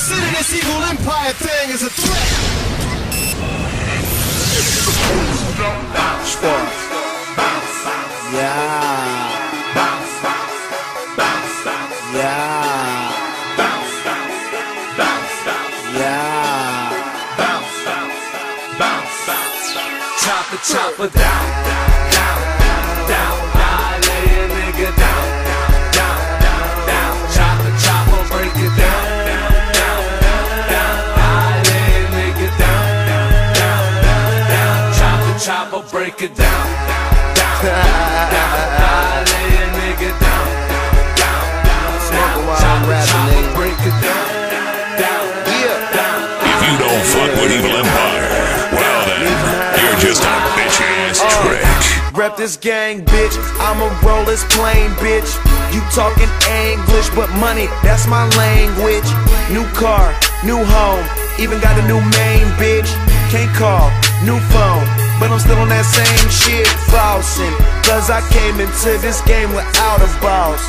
Consider this evil empire thing as a threat. Squad. Yeah. Yeah. Yeah. Chopper, chopper down, down, down. I Chopper, chopper, break it down, down, down. I lay a nigga down, down, Smoke down. while I'm Chopper, rapping, chopper, nigga. break it down, down, down. If you don't fuck with Evil Empire, well then, you're just a bitch ass uh, trick. Rep this gang, bitch. I'ma roll this plane, bitch. You talking English, but money, that's my language. New car, new home, even got a new main, bitch. Can't call, new phone, but I'm still on that same shit, flossing. Cause I came into this game without a boss.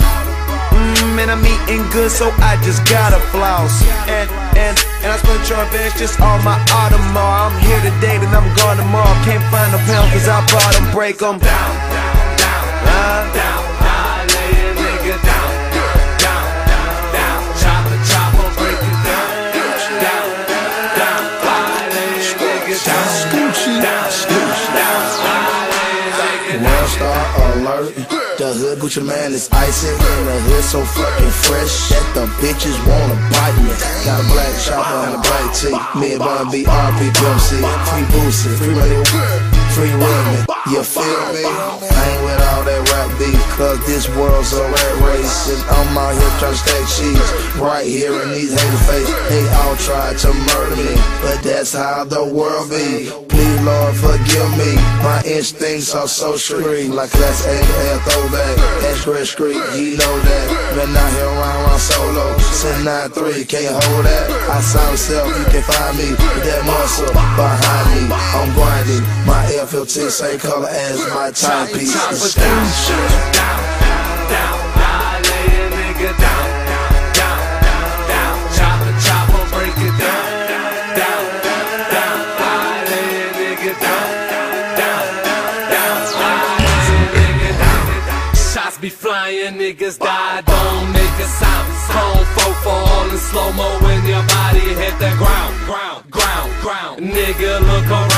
Mmm, and I'm eating good, so I just gotta floss. And, and, and I spent your advance just on my Audemars. I'm here today, then I'm gone tomorrow. Can't find a pound, cause I bought them, break them. down, down, down, Huh? down. The hood Gucci Mane is icy in the hood so fucking fresh that the bitches wanna bite me. Got a black chopper and a bright tee. Me and Bun B R P Pimp C. Free Boosie, free radio, free women. You feel me? I ain't with all that rap beef, cause this world's a rat race. And I'm out here trying to stack cheese. Right here in these hater face. They all tried to murder me, but that's how the world be. Please, Lord, forgive me. My instincts are so street, like class A and throwback. That's Great Street, you know that. Been out here around, around solo. Since 9-3, can't hold that. I sound self, you can find me with that muscle behind me. I'm My same color as my timepiece. It's down, down, down. I lay a nigga down, down, down. Chopper, chopper, break it down, down, down. I lay a nigga down, down, down. I lay a nigga down. Shots be flying, niggas die, don't make a sound. Chrome fofo all in slow mo when your body hit the ground, ground, ground, ground. Nigga, look around.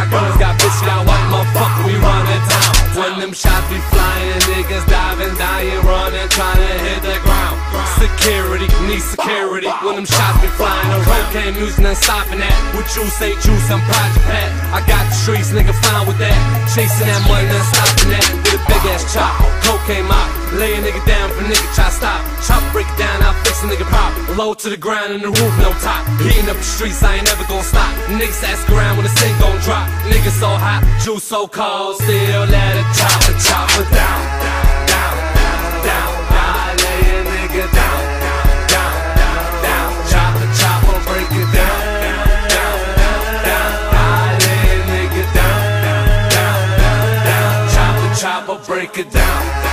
Shooters, got motherfucker, we running town. When them shots be flying, niggas diving, dying, running, trying to hit the ground. Security, need security. When them shots be flying, road came using and stopping that. What you say, juice, I'm Project Pat. I got the streets, nigga, fine with that. Chasing that money, then stopping that. With a big ass chop, cocaine mop. Lay a nigga down for nigga try stop. Chop Low to the ground and the roof no top. Heating up the streets, I ain't never gonna stop. Niggas ask around when the sink gon' drop. Niggas so hot, juice so cold, still let it chop it, chop it down, down, down. I lay a nigga down, down, down. Chop it, chop it, break it down, down, down. A down, down, down. Break it down.